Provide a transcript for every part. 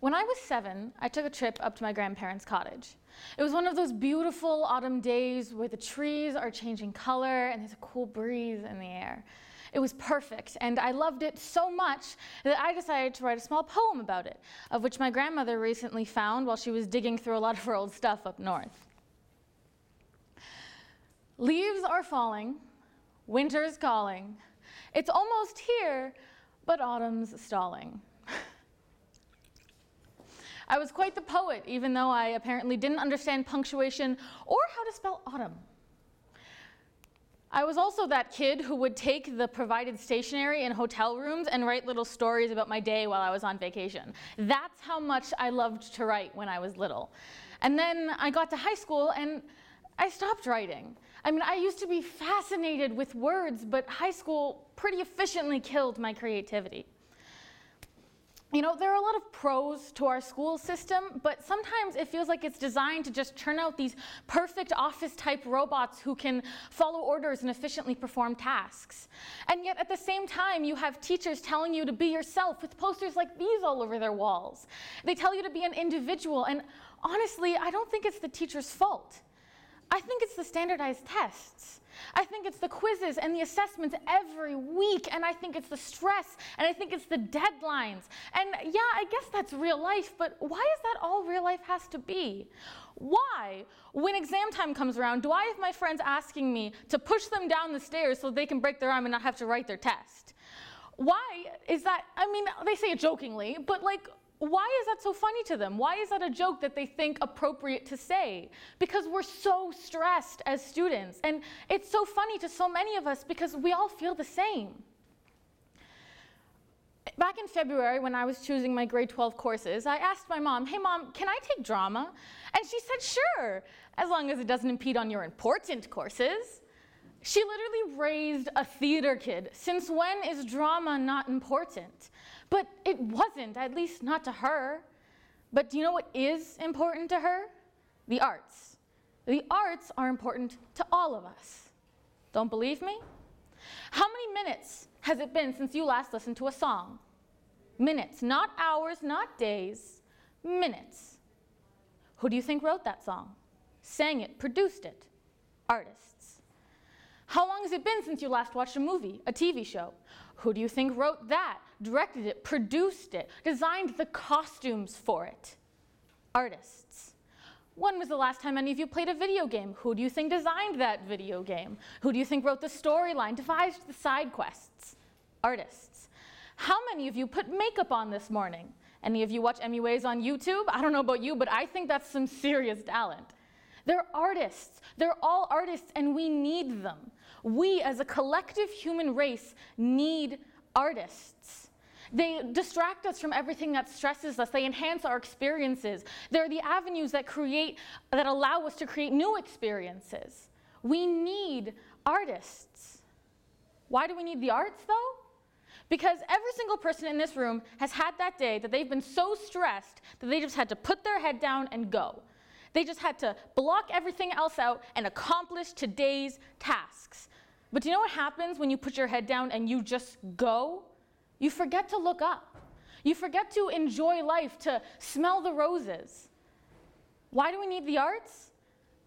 When I was seven, I took a trip up to my grandparents' cottage. It was one of those beautiful autumn days where the trees are changing color and there's a cool breeze in the air. It was perfect, and I loved it so much that I decided to write a small poem about it, of which my grandmother recently found while she was digging through a lot of her old stuff up north. Leaves are falling, winter's calling. It's almost here, but autumn's stalling. I was quite the poet, even though I apparently didn't understand punctuation or how to spell autumn. I was also that kid who would take the provided stationery in hotel rooms and write little stories about my day while I was on vacation. That's how much I loved to write when I was little. And then I got to high school and I stopped writing. I mean, I used to be fascinated with words, but high school pretty efficiently killed my creativity you know, there are a lot of pros to our school system, but sometimes it feels like it's designed to just churn out these perfect office type robots who can follow orders and efficiently perform tasks. And yet at the same time, you have teachers telling you to be yourself with posters like these all over their walls. They tell you to be an individual, and honestly, I don't think it's the teacher's fault. I think it's the standardized tests. I think it's the quizzes and the assessments every week, and I think it's the stress, and I think it's the deadlines. And yeah, I guess that's real life, but why is that all real life has to be? Why, when exam time comes around, do I have my friends asking me to push them down the stairs so they can break their arm and not have to write their test? Why is that? I mean, they say it jokingly, but like, why is that so funny to them? Why is that a joke that they think appropriate to say? Because we're so stressed as students. And it's so funny to so many of us because we all feel the same. Back in February, when I was choosing my grade 12 courses, I asked my mom, hey mom, can I take drama? And she said, sure, as long as it doesn't impede on your important courses. She literally raised a theater kid. Since when is drama not important? But it wasn't, at least not to her. But do you know what is important to her? The arts. The arts are important to all of us. Don't believe me? How many minutes has it been since you last listened to a song? Minutes, not hours, not days, minutes. Who do you think wrote that song? Sang it, produced it? Artists. How long has it been since you last watched a movie, a TV show? Who do you think wrote that, directed it, produced it, designed the costumes for it? Artists. When was the last time any of you played a video game? Who do you think designed that video game? Who do you think wrote the storyline, devised the side quests? Artists. How many of you put makeup on this morning? Any of you watch MUAs on YouTube? I don't know about you, but I think that's some serious talent. They're artists. They're all artists, and we need them. We, as a collective human race, need artists. They distract us from everything that stresses us. They enhance our experiences. They're the avenues that create, that allow us to create new experiences. We need artists. Why do we need the arts, though? Because every single person in this room has had that day that they've been so stressed that they just had to put their head down and go. They just had to block everything else out and accomplish today's tasks. But do you know what happens when you put your head down and you just go? You forget to look up. You forget to enjoy life, to smell the roses. Why do we need the arts?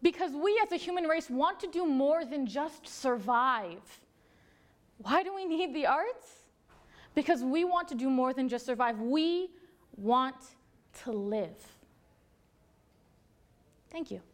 Because we as a human race want to do more than just survive. Why do we need the arts? Because we want to do more than just survive. We want to live. Thank you.